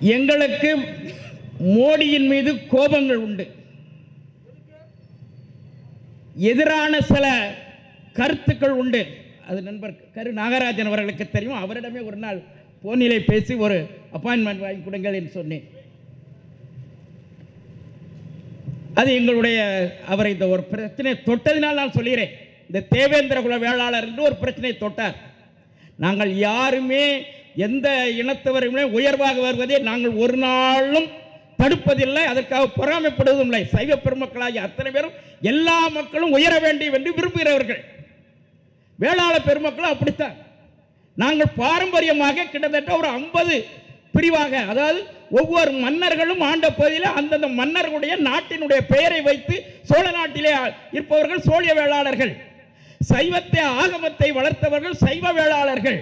எங்களுக்கு மோடியின் மீது கோபங்கள் உண்டு. எதிரான சில கருத்துக்கள் உண்டு. அது நண்பர் கரு நாகராஜன் அவர்களுக்கு தெரியும். அவரிடமே ஒரு நாள் போனிலே பேசி ஒரு அப்பாயின்மெண்ட் வாங்கி கொடுங்கள் என்று சொன்னேன். அது எங்களுடைய அவரை இந்த ஒரு பிரச்சனை தொட்டதினால் நான் சொல்கிறேன். இந்த தேவேந்திர குல வேளாளர் என்று ஒரு பிரச்சனையை தொட்டார். நாங்கள் யாருமே எந்த இனத்தவருமே உயர்வாக வருவதை நாங்கள் ஒரு நாளும் தடுப்பதில்லை அதற்காக பொறாமைப்படுவதும் இல்லை. சைவ பெருமக்களாகிய அத்தனை பேரும் எல்லா மக்களும் உயர வேண்டும் என்று விரும்புகிறவர்கள். வேளாள பெருமக்களும் அப்படித்தான். நாங்கள் பாரம்பரியமாக கிட்டத்தட்ட ஒரு ஐம்பது பிரிவாக அதாவது ஒவ்வொரு மன்னர்களும் ஆண்ட பகுதியில் அந்தந்த மன்னர்களுடைய நாட்டினுடைய பெயரை வைத்து சோழ நாட்டிலே இருப்பவர்கள் சோழிய வேளாளர்கள். சைவத்தை ஆகமத்தை வளர்த்தவர்கள் சைவ வேளாளர்கள்.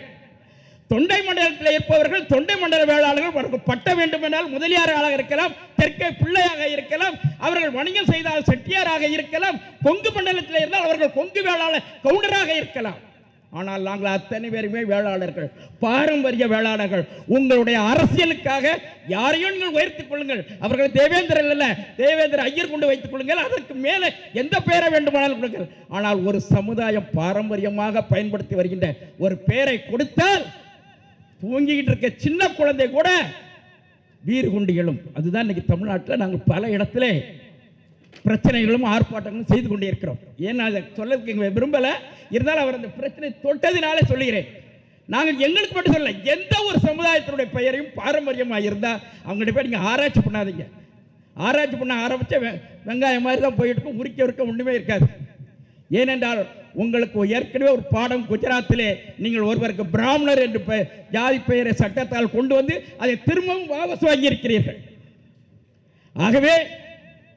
தொண்டை மண்டலத்தில் இருப்பவர்கள் தொண்டை மண்டல வேளாளர்கள் அவருக்கு பட்ட வேண்டுமென்றால் முதலியாராக இருக்கலாம் தெற்கே பிள்ளையாக இருக்கலாம் அவர்கள் வணிகம் செய்தால் செட்டியாராக இருக்கலாம் கொங்கு மண்டலத்தில் இருந்தால் அவர்கள் கொங்கு வேளாளர் கவுண்டராக இருக்கலாம். ஆனால் நாங்கள் அத்தனை பேருமே வேளாளர்கள் பாரம்பரிய வேளாளர்கள். உங்களுடைய அரசியலுக்காக யாரையும் நீங்கள் உயர்த்திக் கொள்ளுங்கள். அவர்கள் தேவேந்திரன் அல்ல தேவேந்திர ஐயர் கொண்டு வைத்துக் கொள்ளுங்கள். அதற்கு மேலே எந்த பெயரை வேண்டுமானாலும் கொடுங்கள். ஆனால் ஒரு சமுதாயம் பாரம்பரியமாக பயன்படுத்தி வருகின்ற ஒரு பெயரை கொடுத்தால் தூங்கிக்கிட்டு இருக்க சின்ன குழந்தை கூட வீறு கொண்டு எழும். அதுதான் இன்னைக்கு தமிழ்நாட்டில் நாங்கள் பல இடத்துல பிரச்சனைகளும் ஆர்ப்பாட்டங்களும் செய்து கொண்டே இருக்கிறோம். ஏன்னா அதை சொல்லதுக்கு எங்க விரும்பலை. இருந்தாலும் அவர் அந்த பிரச்சனை தொட்டதினாலே சொல்லுகிறேன். நாங்கள் எங்களுக்கு மட்டும் சொல்ல எந்த ஒரு சமுதாயத்தினுடைய பெயரையும் பாரம்பரியமாக இருந்தால் அவங்கள்ட்ட போய் நீங்கள் ஆராய்ச்சி பண்ணாதீங்க. ஆராய்ச்சி பண்ண ஆரம்பித்த வெ வெங்காயம் மாதிரி தான் போயிட்டு இருக்கும் உரிக்க உரிக்க ஒன்றுமே இருக்காது. ஏனென்றால் உங்களுக்கு ஏற்கனவே ஒரு பாடம் குஜராத்திலே நீங்கள் ஒருவருக்கு பிராமணர் என்று ஜாதி பெயரை சட்டத்தால் கொண்டு வந்து அதை திரும்பவும் வாபஸ் வாங்கியிருக்கிறீர்கள். ஆகவே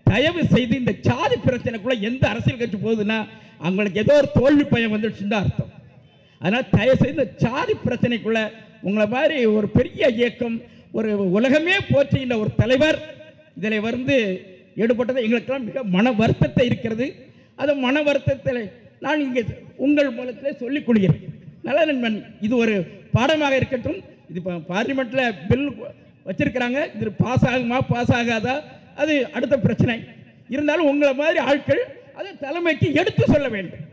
தயவு செய்து இந்த சாதி பிரச்சனைக்குள்ள எந்த அரசியல் கட்சி போகுதுன்னா அவங்களுக்கு ஏதோ ஒரு தோல்வி பயம் வந்துடுச்சுன்னு அர்த்தம். அதனால் தயவு செய்து இந்த ஜாதி பிரச்சனைக்குள்ள உங்களை மாதிரி ஒரு பெரிய இயக்கம் ஒரு உலகமே போற்றுகின்ற ஒரு தலைவர் இதில் வந்து ஈடுபட்டது எங்களுக்கெல்லாம் மிக மன வருத்தத்தை இருக்கிறது. அது மன வருத்தத்தில் நான் இங்கே உங்கள் மூலத்தில் சொல்லிக் கொள்கிறேன். நல்ல நண்பன் இது ஒரு பாடமாக இருக்கட்டும். இது இப்போ பார்லிமெண்ட்டில் பில் வச்சிருக்கிறாங்க. இது பாஸ் ஆகுமா பாஸ் ஆகாதா? அது அடுத்த பிரச்சனை. இருந்தாலும் உங்களை மாதிரி ஆட்கள் அதை தலைமைக்கு எடுத்து சொல்ல வேண்டும்.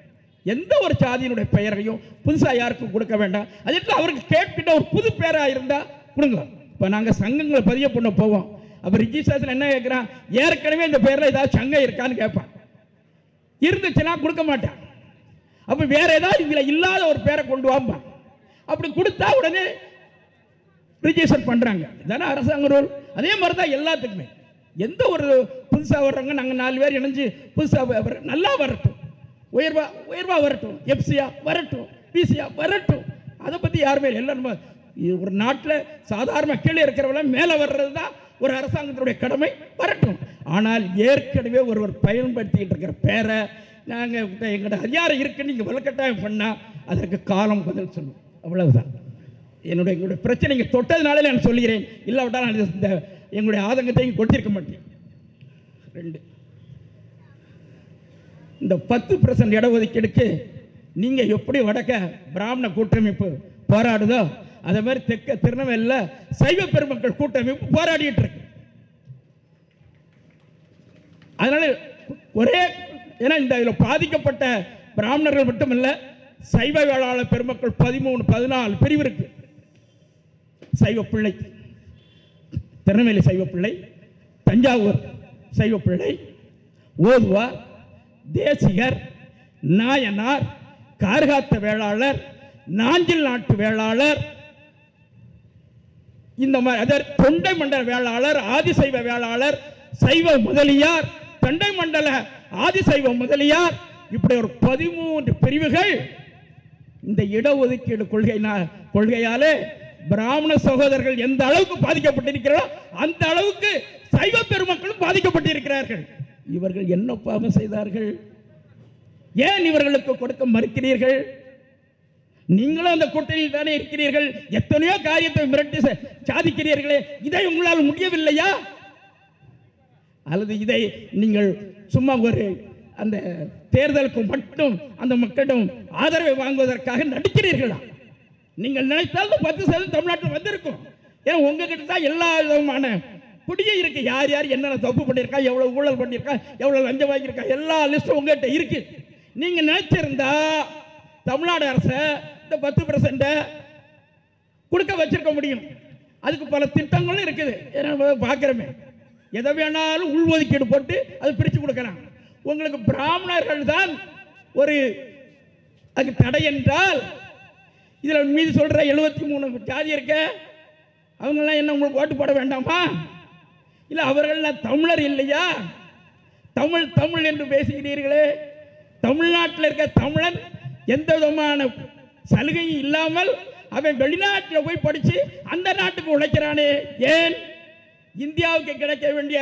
எந்த ஒரு சாதியினுடைய பெயரையும் புதுசாக யாருக்கும் கொடுக்க வேண்டாம். அது அவருக்கு கேட்கிட்ட ஒரு புது பேராக இருந்தால் கொடுங்க. இப்போ நாங்கள் சங்கங்களை பதிய பண்ண போவோம். அப்போ ரிஜிஸ்ட்ரேஷன் என்ன கேட்குறான் ஏற்கனவே இந்த பேரில் ஏதாவது சங்கம் இருக்கான்னு கேட்பான். இருந்துச்சுன்னா கொடுக்க மாட்டேன். அப்போ வேற ஏதாவது இதில் இல்லாத ஒரு பேரை கொண்டு வாம்பா அப்படி கொடுத்தா உடனே ரிஜிஸ்டர் பண்ணுறாங்க தானே அரசாங்க ரூல் அதே மாதிரி தான் எல்லாத்துக்குமே. எந்த ஒரு புதுசாக வர்றவங்க நாங்கள் நாலு பேர் இணைஞ்சு புதுசாக நல்லா வரட்டும். உயர்வா உயர்வா வரட்டும். எஃப்சியாக வரட்டும். பிசியா வரட்டும். அதை பற்றி யாருமே இல்லை. நம்ம ஒரு நாட்டில் சாதாரண கீழே இருக்கிறவங்களாம் மேலே வர்றது தான் ஒரு அரசாங்கத்தினுடைய கடமை. வரட்டும். ஆனால் ஏற்கனவே ஒருவர் பயன்படுத்திக்கிட்டு இருக்கிற பேரை நாங்கள் எங்கள்கிட்ட அதிகாரம் இருக்குன்னு நீங்கள் வலுக்கட்டாயம் பண்ணால் அதற்கு காலம் பதில் சொல்லும். அவ்வளவுதான். என்னுடைய எங்களுடைய பிரச்சனை இங்கே தொட்டதுனால நான் இல்லை இல்லாவிட்டால் நான் இந்த எங்களுடைய ஆதங்கத்தை கொடுத்திருக்க மாட்டேன். ரெண்டு. இந்த பத்து பர்சன்ட் இடஒதுக்கீடுக்கு நீங்கள் எப்படி வடக்க பிராமண கூட்டமைப்பு போராடுதோ அதே மாதிரி தெற்க திருநெல்வேலியில் சைவ பெருமக்கள் கூட்டமைப்பு போராடிட்டு இருக்கு. அதனால ஒரே ஏன்னா இந்த இதில் பாதிக்கப்பட்ட பிராமணர்கள் மட்டுமல்ல சைவ வேளாளர் பெருமக்கள் பதிமூணு பதினாலு பிரிவு இருக்கு. சைவ பிள்ளை திருநெல்வேலி சைவ பிள்ளை தஞ்சாவூர் சைவ பிள்ளை ஓதுவார் தேசிகர் நாயனார் கார்காத்த வேளாளர் நாஞ்சில் நாட்டு வேளாளர் இந்த மாதிரி அதர் தொண்டை மண்டல வேளாளர் ஆதிசைவ வேளாளர் சைவ முதலியார் தொண்டை மண்டல ஆதிசைவ முதலியார். இப்படி ஒரு பதிமூன்று பிரிவுகள் இந்த இடஒதுக்கீடு கொள்கை கொள்கையாலே பிராமண சகோதரர்கள் எந்த அளவுக்கு பாதிக்கப்பட்டிருக்கிறாரோ அந்த அளவுக்கு சைவ பெருமக்களும் பாதிக்கப்பட்டிருக்கிறார்கள். இவர்கள் என்ன பாவம் செய்தார்கள்? ஏன் இவர்களுக்கு கொடுக்க மறுக்கிறீர்கள்? நீங்களும் அந்த கூட்டணியில் தானே இருக்கிறீர்கள்? எத்தனையோ காரியத்தை மிரட்டி ச- சாதிக்கிறீர்களே. இதை உங்களால் முடியவில்லையா? அல்லது இதை நீங்கள் சும்மா ஒரு அந்த தேர்தலுக்கு மட்டும் அந்த மக்களிடம் ஆதரவை வாங்குவதற்காக நடிக்கிறீர்களா? நீங்கள் நினைத்தாலும் பத்து சதவீதம் தமிழ்நாட்டில் வந்திருக்கும். ஏன்னா உங்ககிட்ட தான் எல்லா விதமான குடியும் இருக்கு. யார் யார் என்னென்ன தப்பு பண்ணியிருக்கா எவ்வளோ ஊழல் பண்ணியிருக்கா எவ்வளோ லஞ்சம் வாங்கியிருக்கா எல்லா லிஸ்ட்டும் உங்ககிட்ட இருக்கு. நீங்கள் நினைச்சிருந்தா தமிழ்நாடு அரசை இந்த பத்து பர்சன்ட கொடுக்க வச்சிருக்க முடியும். அதுக்கு பல திட்டங்களும் இருக்குது. ஏன்னா பார்க்குறோமே. எதை வேணாலும் உள்ஒதுக்கீடு போட்டு அதை பிரித்து கொடுக்குறாங்க உங்களுக்கு பிராமணர்கள் தான் ஒரு அது தடை என்றால் இதில் மீது சொல்கிற எழுபத்தி மூணு ஜாதி இருக்க அவங்களாம் என்ன உங்களுக்கு ஓட்டு போட வேண்டாமா? இல்லை அவர்கள்லாம் தமிழர் இல்லையா? தமிழ் தமிழ் என்று பேசுகிறீர்களே. தமிழ்நாட்டில் இருக்க தமிழன் எந்த விதமான சலுகையும் இல்லாமல் அவன் வெளிநாட்டில் போய் படித்து அந்த நாட்டுக்கு உழைக்கிறானே. ஏன்? இந்தியாவுக்கு கிடைக்க வேண்டிய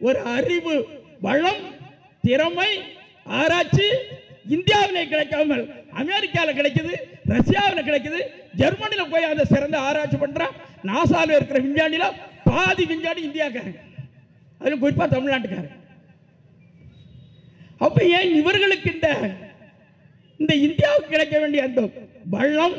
ஒரு அறிவு வளம் திறமை ஆராய்ச்சி இந்தியாவிலே கிடைக்காமல் அமெரிக்காவில் கிடைக்குது ரஷ்யாவில் கிடைக்குது ஜெர்மனியில் போய் அந்த சிறந்த ஆராய்ச்சி பண்ணுறான் நாசாவில் இருக்கிற விஞ்ஞானில பாதி விஞ்ஞானி இந்தியாக்காரங்க அதில் குறிப்பாக தமிழ்நாட்டுக்காரங்க அப்போ ஏன் இவர்களுக்கு இந்த இந்த இந்தியாவுக்கு கிடைக்க வேண்டிய அந்த வள்ளம்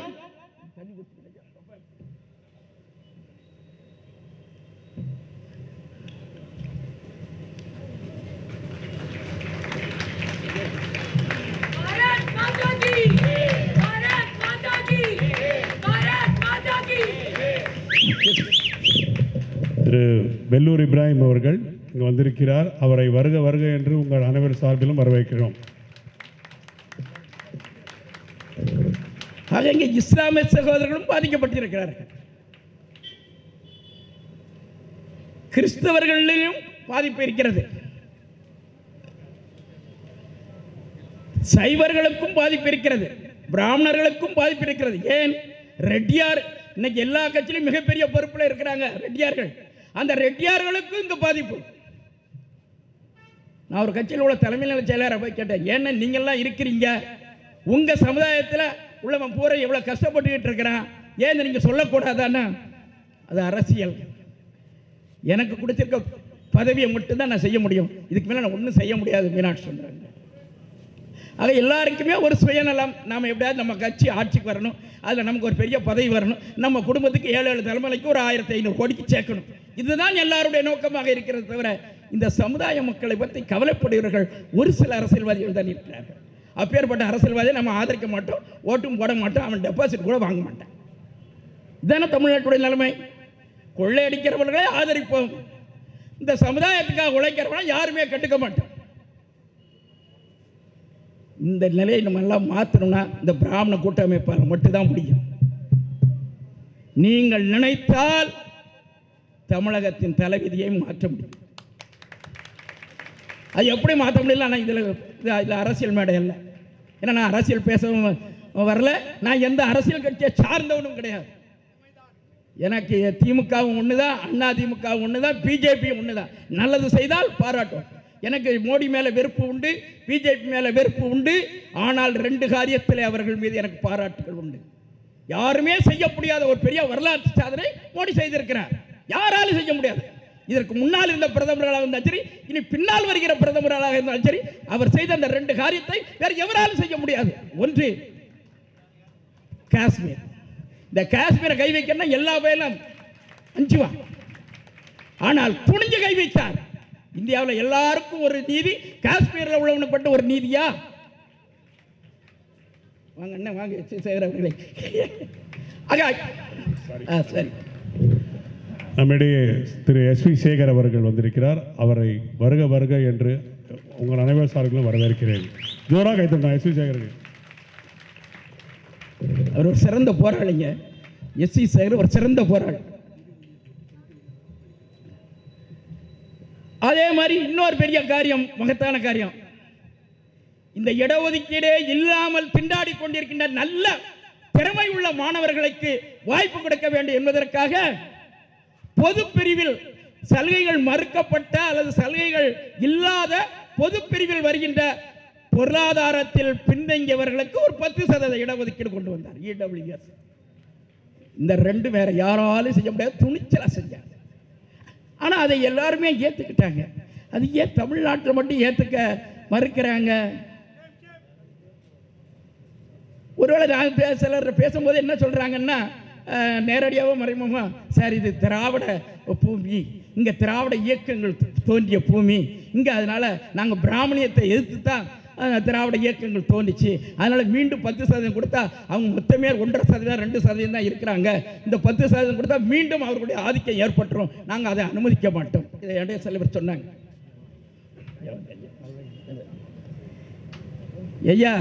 வெல்லூர் இப்ராஹிம் அவர்கள் இங்கு வந்திருக்கிறார். அவரை வருக வருக என்று உங்கள் அனைவர் சார்பிலும் வரவேற்கிறோம். ஆக இங்கே இஸ்லாமிய சகோதரர்களும் பாதிக்கப்பட்டிருக்கிறார்கள். கிறிஸ்தவர்களிலும் பாதிப்பு இருக்கிறது. சைவர்களுக்கும் பாதிப்பு இருக்கிறது. பிராமணர்களுக்கும் பாதிப்பு இருக்கிறது. ஏன்? ரெட்டியார் இன்னைக்கு எல்லா கட்சியிலும் மிகப்பெரிய பொறுப்பில் இருக்கிறாங்க ரெட்டியார்கள். அந்த ரெட்டியார்களுக்கும் இங்கே பாதிப்பு. நான் ஒரு கட்சியில் உள்ள தலைமையில செயலரை போய் கேட்டேன். ஏன்னா நீங்கள்லாம் இருக்கிறீங்க. உங்கள் சமுதாயத்தில் உள்ளவன் பூரா எவ்வளோ கஷ்டப்பட்டுக்கிட்டு இருக்கிறான். ஏன் நீங்கள் சொல்லக்கூடாதான்னா? அது அரசியல். எனக்கு கொடுத்துருக்க பதவியை மட்டும்தான் நான் செய்ய முடியும். இதுக்கு மேலே நான் ஒன்றும் செய்ய முடியாது மீனாட்சி சொல்கிறாங்க ஆக எல்லாருக்குமே ஒரு சுயநலம். நாம் எப்படியாவது நம்ம கட்சி ஆட்சிக்கு வரணும். அதில் நமக்கு ஒரு பெரிய பதவி வரணும். நம்ம குடும்பத்துக்கு ஏழு ஏழு தலைமுறைக்கு ஒரு ஆயிரத்தி ஐநூறு கோடிக்கு சேர்க்கணும். இதுதான் எல்லாருடைய நோக்கமாக இருக்கிறது தவிர இந்த சமுதாய மக்களை பற்றி கவலைப்படுகிறவர்கள் ஒரு சில அரசியல்வாதிகள் தான் இருக்கிறார்கள். அப்பேற்பட்ட அரசியல்வாதியை நம்ம ஆதரிக்க மாட்டோம் ஓட்டும் போட மாட்டோம் அவன் டெபாசிட் கூட வாங்க மாட்டான். இதானே தமிழ்நாட்டுடைய நிலைமை. கொள்ளையடிக்கிறவர்களை ஆதரிப்போம். இந்த சமுதாயத்துக்காக உழைக்கிறவனை யாருமே கட்டுக்க மாட்டோம். இந்த நிலையை நம்ம எல்லாம் மாற்றணும்னா இந்த பிராமண கூட்டமைப்பால் மட்டும்தான் முடியும். நீங்கள் நினைத்தால் தமிழகத்தின் தலைவிதியை மாற்ற முடியும். அது எப்படி மாற்ற முடியல? ஆனால் இதில் இதில் அரசியல் மேடை இல்லை ஏன்னா நான் அரசியல் பேசவும் வரல. நான் எந்த அரசியல் கட்சியை சார்ந்தவனும் கிடையாது. எனக்கு திமுகவும் ஒன்று தான் அண்ணா திமுகவும் ஒன்று தான் பிஜேபியும் ஒன்று தான் நல்லது செய்தால் பாராட்டும். எனக்கு மோடி மேலே வெறுப்பு உண்டு பிஜேபி மேலே வெறுப்பு உண்டு. ஆனால் ரெண்டு காரியத்தில் அவர்கள் மீது எனக்கு பாராட்டுகள் உண்டு. யாருமே செய்ய முடியாத ஒரு பெரிய வரலாற்று சாதனை மோடி செய்திருக்கிறார். யாராலும் செய்ய முடியாது. இதற்கு முன்னால் இருந்த பிரதமர்களாக இருந்தாலும் சரி இனி பின்னால் வருகிற பிரதமர்களாக இருந்தாலும் சரி அவர் செய்த அந்த ரெண்டு காரியத்தை வேறு எவராலும் செய்ய முடியாது. ஒன்று காஷ்மீர். இந்த காஷ்மீரை கை வைக்கணும்னா எல்லா பேரும் அஞ்சுவான் ஆனால் துணிஞ்சு கை வைத்தார். இந்தியாவில் எல்லாருக்கும் ஒரு நீதி காஷ்மீரில் உள்ளவனுப்பட்ட ஒரு நீதியா? வாங்க அண்ணன் வாங்க சேகர் அவர்களே. ஆகா. சரி. நம்மிடையே திரு எஸ் வி சேகர் அவர்கள் வந்திருக்கிறார். அவரை வருக வருக என்று உங்கள் அனைவர் சார்களும் வரவேற்கிறேன். ஜோராக கைத்தட்டா எஸ் வி சேகர் அவர் ஒரு சிறந்த போராளிங்க. எஸ்சி சேகர் ஒரு சிறந்த போராளி. அதே மாதிரி இன்னொரு பெரிய காரியம் மகத்தான காரியம். இந்த இடஒதுக்கீடே இல்லாமல் திண்டாடி கொண்டிருக்கின்ற நல்ல திறமை உள்ள மாணவர்களுக்கு வாய்ப்பு கொடுக்க வேண்டும் என்பதற்காக பொது பிரிவில் சலுகைகள் மறுக்கப்பட்ட அல்லது சலுகைகள் இல்லாத பொது பிரிவில் வருகின்ற பொருளாதாரத்தில் பின்தங்கியவர்களுக்கு ஒரு பத்து சதவீத இடஒதுக்கீடு கொண்டு வந்தார். இடபிள்யூஎஸ் இந்த ரெண்டு வேற யாராலும் செய்ய முடியாது துணிச்சலாக செஞ்சார் ஆனால் அதை எல்லாருமே ஏற்றுக்கிட்டாங்க அது ஏன் தமிழ்நாட்டில் மட்டும் ஏற்றுக்க மறுக்கிறாங்க? ஒருவேளை நான் சிலர் பேசும்போது என்ன சொல்கிறாங்கன்னா நேரடியாகவோ மறைமுகமாக சார் இது திராவிட பூமி. இங்கே திராவிட இயக்கங்கள் தோன்றிய பூமி. இங்கே அதனால் நாங்கள் பிராமணியத்தை எதிர்த்து தான் திராவிட இயக்கங்கள் தோன்றிச்சு. அதனால் மீண்டும் பத்து சதவீதம் கொடுத்தா அவங்க மொத்தமே ஒன்றரை சதவீதம் ரெண்டு சதவீதம் தான் இருக்கிறாங்க. இந்த பத்து சதவீதம் கொடுத்தா மீண்டும் அவர்களுடைய ஆதிக்கம் ஏற்பட்டுரும். நாங்கள் அதை அனுமதிக்க மாட்டோம். இதை இடைய தலைவர் சொன்னாங்க. ஐயா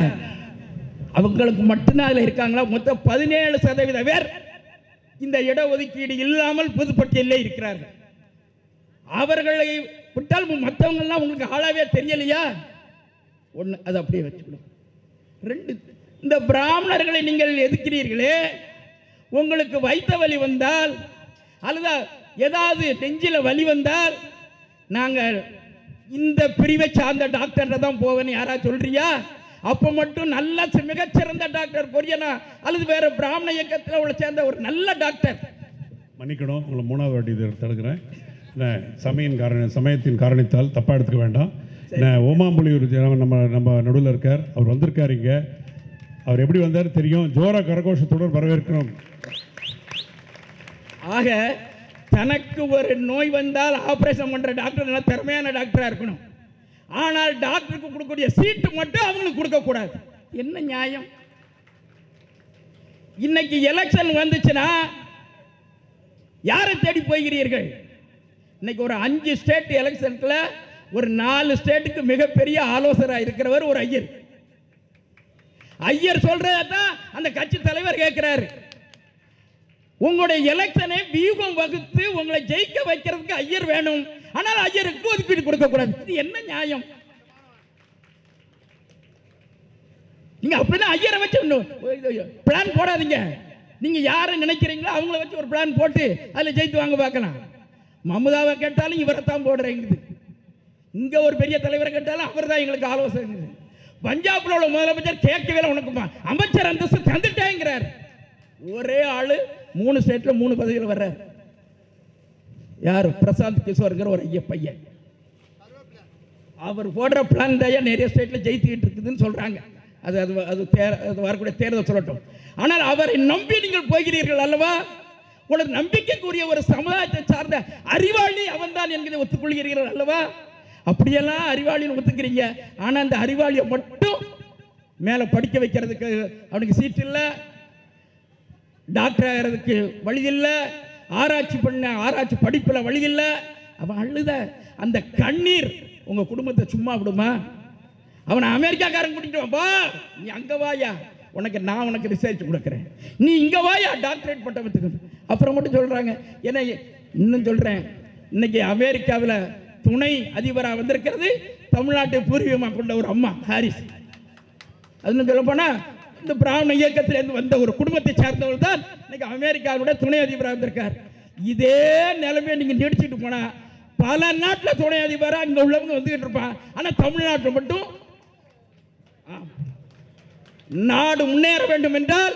அவங்களுக்கு மட்டும்தான் அதில் இருக்காங்களா? மொத்தம் பதினேழு சதவீத பேர் இந்த இடஒதுக்கீடு இல்லாமல் பொதுப்பட்டியலே இருக்கிறார்கள். அவர்களை விட்டால் மற்றவங்கள்லாம் உங்களுக்கு ஆளாவே தெரியலையா? ஒன்று அதை அப்படியே வச்சுக்கணும். ரெண்டு இந்த பிராமணர்களை நீங்கள் எதிர்க்கிறீர்களே உங்களுக்கு வைத்த வலி வந்தால் அல்லது ஏதாவது நெஞ்சில் வலி வந்தால் நாங்கள் இந்த பிரிவை சார்ந்த டாக்டர்கிட்ட தான் போவேன்னு யாராவது சொல்கிறியா அப்போ மட்டும் நல்ல மிகச்சிறந்த டாக்டர் பொரியனா அல்லது வேற பிராமண இயக்கத்தில் உள்ள சேர்ந்த ஒரு நல்ல டாக்டர். மன்னிக்கணும் உங்களை மூணாவது வாட்டி இதை தடுக்கிறேன். சமயின் காரண சமயத்தின் காரணத்தால் தப்பாக எடுத்துக்க வேண்டாம். ஓமாம்புலியூர் நம்ம நம்ம நடுவில் இருக்கார். அவர் வந்திருக்கார் இங்கே. அவர் எப்படி வந்தார் தெரியும். ஜோரா கரகோஷத்துடன் வரவேற்கிறோம். ஆக தனக்கு ஒரு நோய் வந்தால் ஆபரேஷன் பண்ற டாக்டர் நல்ல திறமையான டாக்டரா இருக்கணும். ஆனால் டாக்டருக்கு கொடுக்கக்கூடிய சீட்டு மட்டும் அவங்களுக்கு கொடுக்கக்கூடாது. என்ன நியாயம்? இன்னைக்கு எலெக்ஷன் வந்துச்சுன்னா யாரை தேடி போகிறீர்கள்? இன்னைக்கு ஒரு அஞ்சு ஸ்டேட் எலெக்ஷனுக்குள்ள ஒரு நாலு ஸ்டேட்டுக்கு மிகப்பெரிய ஆலோசகராக இருக்கிறவர் ஒரு ஐயர். ஐயர் சொல்றதான் அந்த கட்சி தலைவர் கேட்கிறாரு. உங்களுடைய எலெக்ஷனை வியூகம் வகுத்து உங்களை ஜெயிக்க வைக்கிறதுக்கு ஐயர் வேணும். ஆனால் ஐயருக்கு ஒதுக்கீடு கொடுக்க கூடாது இது என்ன நியாயம்? நீங்க அப்படின்னா ஐயரை வச்சு பிளான் போடாதீங்க. நீங்க யாரை நினைக்கிறீங்களோ அவங்கள வச்சு ஒரு பிளான் போட்டு அதில் ஜெயித்து வாங்க பார்க்கலாம். மமதாவை கேட்டாலும் இவரை தான் போடுறேங்குது. இங்க ஒரு பெரிய தலைவரை கேட்டாலும் அவர் தான் எங்களுக்கு ஆலோசனை பஞ்சாப்ல உள்ள முதலமைச்சர் கேட்கவே இல்லை உனக்குமா. அமைச்சர் அந்தஸ்து தந்துட்டேங்கிறார். ஒரே ஆளு மூணு ஸ்டேட்டில் மூணு பதவியில் வர்றார் யார்? பிரசாந்த் கிஷோருங்கிற ஒரு ஐய பையன். அவர் போடுற பிளான் தான் நிறைய ஸ்டேட்டில் ஜெயித்துக்கிட்டு இருக்குதுன்னு சொல்கிறாங்க அது அது அது தே- அது வரக்கூடிய தேர்தல் சொல்லட்டும். ஆனால் அவரை நம்பி நீங்கள் போகிறீர்கள் அல்லவா? உங்களது நம்பிக்கைக்குரிய ஒரு சமுதாயத்தை சார்ந்த அறிவாளி அவன்தான் என்கிறதை ஒத்துக்கொள்கிறீர்கள் அல்லவா? அப்படியெல்லாம் அறிவாளின்னு ஒத்துக்கிறீங்க. ஆனால் அந்த அறிவாளியை மட்டும் மேலே படிக்க வைக்கிறதுக்கு அவனுக்கு சீட் இல்லை. டாக்டர் ஆகிறதுக்கு வழி இல்லை ஆராய்ச்சி பண்ண ஆராய்ச்சி படிப்பில் வழி இல்லை அவன் அழுத. அந்த கண்ணீர் உங்கள் குடும்பத்தை சும்மா விடுமா? அவனை அமெரிக்காக்காரன் கூட்டிட்டு வா நீ அங்கே வாயா. உனக்கு நான் உனக்கு ரிசர்ச் கொடுக்குறேன். நீ இங்கே வாயா டாக்டரேட் பட்டமத்துக்கு அப்புறம் மட்டும் சொல்கிறாங்க ஏன்னா இன்னும் சொல்கிறேன் இன்னைக்கு அமெரிக்காவில் துணை அதிபராக வந்திருக்கிறது தமிழ்நாட்டை பூர்வீகமாக கொண்ட ஒரு அம்மா ஹாரிஸ். அதுன்னு சொல்ல போனால் இந்த பிராமண இயக்கத்திலிருந்து வந்த ஒரு குடும்பத்தை சேர்ந்தவர் தான் இன்னைக்கு அமெரிக்காவுடைய துணை அதிபராக இருந்திருக்கார் இதே நிலைமையை நீங்கள் நீடிச்சுட்டு போனால் பல நாட்டில் துணை அதிபராக இங்கே உள்ளவங்க வந்துகிட்டு இருப்பாங்க. ஆனால் தமிழ்நாட்டில் மட்டும் நாடு முன்னேற வேண்டும் என்றால்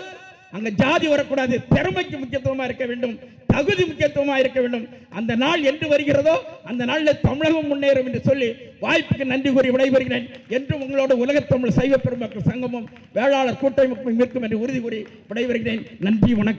அங்கே ஜாதி வரக்கூடாது. திறமைக்கு முக்கியத்துவமாக இருக்க வேண்டும். தகுதி முக்கியத்துவமாக இருக்க வேண்டும். அந்த நாள் என்று வருகிறதோ அந்த நாளில் தமிழகம் முன்னேறும் என்று சொல்லி வாய்ப்புக்கு நன்றி கூறி விடைபெறுகிறேன். என்றும் உங்களோட உலகத்தமிழ் சைவ பெருமக்கள் சங்கமும் வேளாளர் கூட்டமைப்பும் இருக்கும் என்று உறுதி கூறி விடைபெறுகிறேன். நன்றி வணக்கம்.